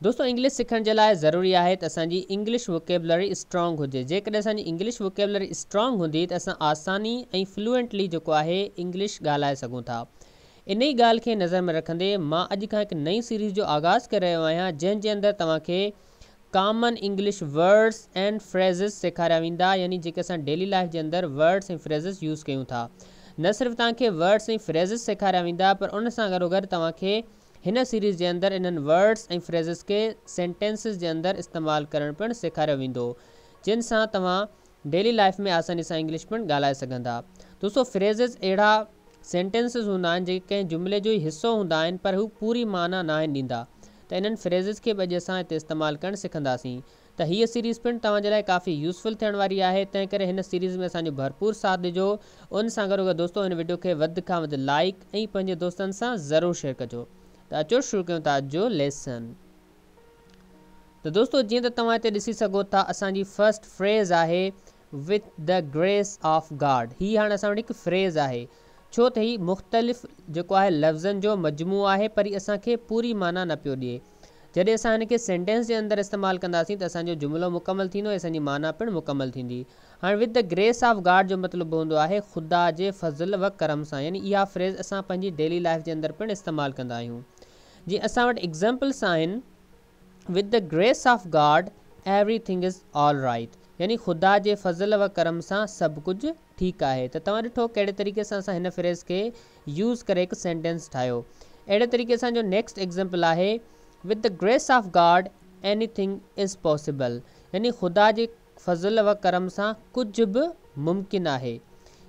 दोस्तों इंग्लिश सिखण जे लाइ ज़रूरी आहे त असांजी इंग्लिश वोकेबलरी स्ट्रॉन्ग हुजे। जेकॾहिं असांजी इंग्लिश वोकेबलरी स्ट्रॉन्ग हूंदी, त असां आसानी ऐं फ्लूएंटली इंग्लिश ॻाल्हाए था। इन ई ॻाल्हि खे नज़र में रखंदे, माँ अॼु खां हिकु नई सीरीज़ जो आगाज़ करे रहियो आहियाँ जंहिंजे अंदरि तव्हांखे common English words and phrases सेखारिया वेंदा, यानी जेके असां डेली लाइफ जे अंदरि वर्ड्स ऐं फ्रेज़िस यूज़ कयूं था। न सिर्फ़ु तव्हांखे वर्ड्स ऐं फ्रेज़िस सेखारिया वेंदा, पर उन सां गॾो तव्हांखे हिन सीरीज़ जे अंदरि इन्हनि वर्ड्स ऐं फ्रेज़िस खे सेंटेंसिस जे अंदरि इस्तेमालु करणु पिणु सेखारियो वेंदो, जिन सां डेली लाइफ में आसानी सां इंग्लिश पिणु ॻाल्हाए सघंदा। दोस्तो फ्रेज़िस अहिड़ा सेंटेंसिस हूंदा आहिनि जेके कंहिं जुमिले जो ई हिसो पर हू पूरी माना न आहिनि त इन्हनि फ्रेज़िस खे अॼु असां हिते इस्तेमालु करणु सिखंदासीं। त सीरीज़ पिणु तव्हांजे काफ़ी यूज़फुल थियण वारी आहे। तंहिं करे सीरीज़ में असांजो भरपूर साथ ॾिजो। उन हिन वीडियो खे वधि खां वधि लाइक ऐं पंहिंजे दोस्तनि सां शेयर कजो। अचो शुरू कयूं लेसन त दोस्तो, जीअं त तव्हां हिते ॾिसी सघो फ्रेज़ आहे with the grace of God हीअ हाणे असां फ्रेज़ आहे। छो त हीअ मुख़्तलिफ़ जेको आहे, लफ़्ज़नि जो मजमू आहे, पर हीअ पूरी माना न पियो ॾिए। जॾहिं असां हिनखे सेंटेंस जे अंदरि इस्तेमालु कंदासीं, त असांजो जुमिलो मुकमल थींदो माना पिणु मुकमल थींदी। हाणे with the grace of God जो मतिलबु हूंदो ख़ुदा जे फज़ल व करम सां, यानी इहा फ्रेज़ असां डेली लाइफ जे अंदरि पिणु इस्तेमालु कंदा जी, असां वटि examples with the grace of God everything is all right यानी ख़ुदा जे फज़ल व करम सां सभु कुझु ठीकु आहे। त तव्हां ॾिठो कहिड़े तरीक़े सां असां हिन फ्रेज़ खे यूज़ करे हिकु सेंटेंस ठाहियो। अहिड़े तरीक़े सां जो नेक्स्ट एग्ज़ाम्पल आहे with the grace of God anything is possible यानी ख़ुदा जे फज़ल व करम सां कुझु बि मुमकिन आहे।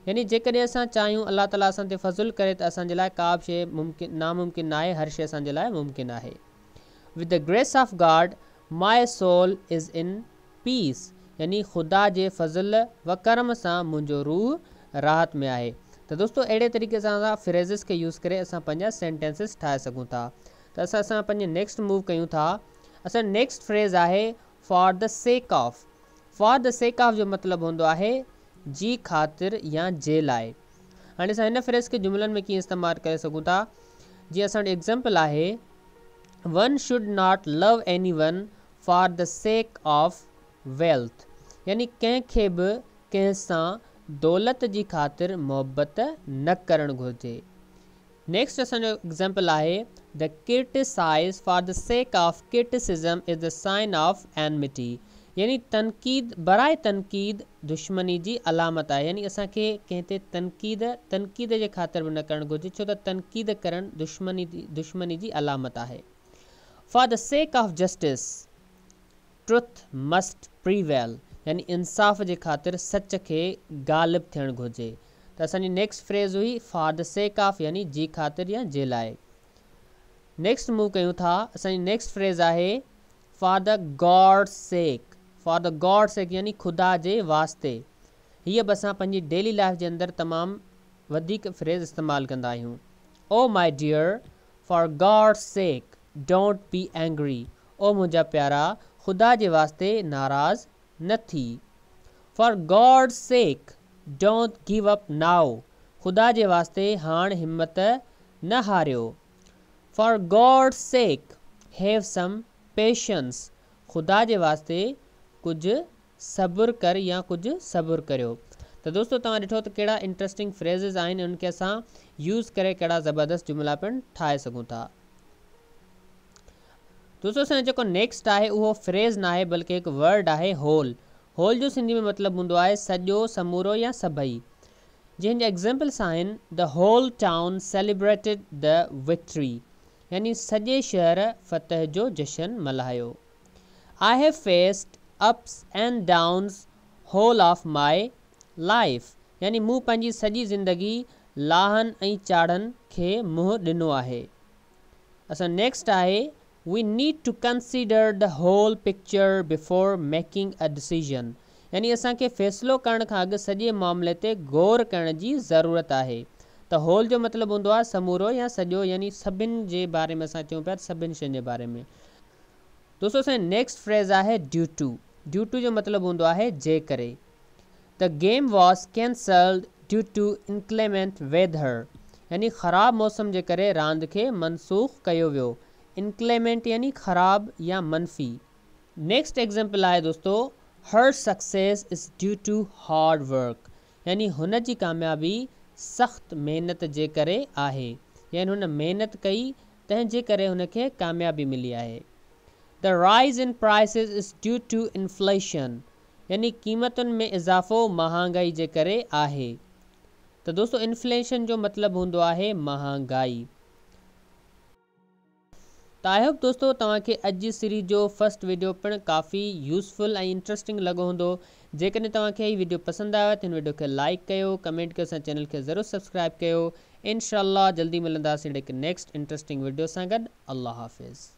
यानी जेकॾहिं असां चाहियूं अलाह ताला असां ते फज़ुलु करे त असांजे लाइ का बि शइ मुमकिन, नामुमकिन आहे हर शइ असांजे लाइ मुमकिन आहे। With the grace of God my soul is in peace यानी ख़ुदा जे फज़ल व करम सां मुंहिंजो रूह राहत में आहे। त दोस्तो, अहिड़े तरीक़े सां असां फ्रेज़िस खे यूज़ करे असां पंहिंजा सेंटेंसिस ठाहे सघूं था। त असां असां नेक्स्ट मूव कयूं था। असां नेक्स्ट फ्रेज़ आहे for the sake of for the sake of जो मतिलबु हूंदो जी ख़ातिर या जे लाइ हाणे असां हिन फ्रेज़ खे जुमिलनि में कीअं इस्तेमालु करे सघूं था असां वटि example one should not love anyone for the sake of wealth यानी कंहिंखे बि कंहिं सां, दौलत जी ख़ातिर मुहबत न करणु घुरिजे। नेक्स्ट असांजो एग्ज़ाम्पल आहे। The criticise for the sake of criticism is the sign of enmity यानी तनक़ीद, बराए तनक़ीद दुश्मनी जी अलामत आहे। यानी असांखे कंहिं ते तनक़ीद तनक़ीद जे ख़ातिर बि न करणु घुरिजे, छो त तनक़ीद करणु दुश्मनी दुश्मनी जी अलामत आहे। For the sake of justice truth must prevail यानी इंसाफ़ जे ख़ातिर सच खे ग़ालिब थियणु घुरिजे। त असांजी नेक्स्ट फ्रेज़ हुई फॉर द सेक ऑफ़ यानी जी ख़ातिर या जे लाइ। नेक्स्ट मूव कयूं था, असांजी नेक्स्ट फ्रेज़ आहे for the God sake for the God sake यानी ख़ुदा जे वास्ते। हीअ बि असां डेली लाइफ जे अंदरि तमामु फ्रेज़ इस्तेमालु कंदा ओ my dear for God sake don't be angry ओ मुंहिंजा प्यारा, ख़ुदा जे वास्ते नाराज़ न थी। For God sake don't give up now ख़ुदा जे वास्ते हाणे हिमत न हारियो। For God sake have some patience ख़ुदा जे वास्ते कुझु सब्र कर या कुझु सब्र करियो। त दोस्तो, तव्हां ॾिठो त कहिड़ा इंट्रस्टिंग फ्रेज़िस आहिनि उनखे असां यूज़ करे कहिड़ा ज़बरदस्त जुमिला पिणु ठाहे था। दोस्तो, असांजो जेको नेक्स्ट आहे, उहो फ्रेज़ न आहे बल्कि हिकु वर्ड आहे होल होल जो सिंधी में मतिलबु हूंदो आहे, सॼो, समूरो या सभई। जंहिंजा एग्ज़ाम्पल्स आहिनि the whole town celebrated the victory यानी सॼे शहर फ़तह जो जशन मल्हायो। I have faced ups and downs whole of my life यानी मूं पंहिंजी सॼी ज़िंदगी लाहनि ऐं चाढ़नि खे मुंहुं ॾिनो आहे। असां नेक्स्ट आहे we need to consider the whole picture before making a decision यानी असांखे फ़ैसिलो करण खां अॻु सॼे मामले ते ग़ौर करण जी ज़रूरत आहे। त होल जो मतिलबु हूंदो आहे समूरो या सॼो, यानी सभिनि जे बारे में असां चऊं पिया सभिनि शयुनि जे बारे में। दोस्तो, असांजो नेक्स्ट फ्रेज़ आहे ड्यू टू ड्यू टू जो मतिलबु हूंदो आहे जे करे the game was cancelled due to inclement weather यानी ख़राब मौसम जे करे रांदि खे मनसूख़ कयो वियो इनक्लेमेंट यानी ख़राब या मनफ़ी नेक्स्ट एग्ज़ाम्पल आहे दोस्तों her success is due to hard work यानी हुन कामयाबी सख़्त महिनत जे करे आहे यानी कई तंहिंजे करे कामयाबी मिली आहे the rise in prices is due to inflation यानी क़ीमतुनि में इज़ाफ़ो महांगाई जे करे आहे। त दोस्तों इन्फ्लेशन जो मतिलबु हूंदो आहे महांगाई। त आई होप दोस्तो, तव्हांखे अॼु जी सीरीज़ जो फस्ट वीडियो पिणु काफ़ी यूज़फुल ऐं इंट्रस्टिंग लॻो हूंदो। जेकॾहिं तव्हांखे हीउ वीडियो पसंदि आयो, त हिन वीडियो खे लाइक कयो कमेंट कयो, असां चैनल खे ज़रूरु सब्सक्राइब कयो। इनशा जल्दी मिलंदासीं हिकु नेक्स्ट इंट्रस्टिंग वीडियो सां गॾु। अलाह हाफ़िज़।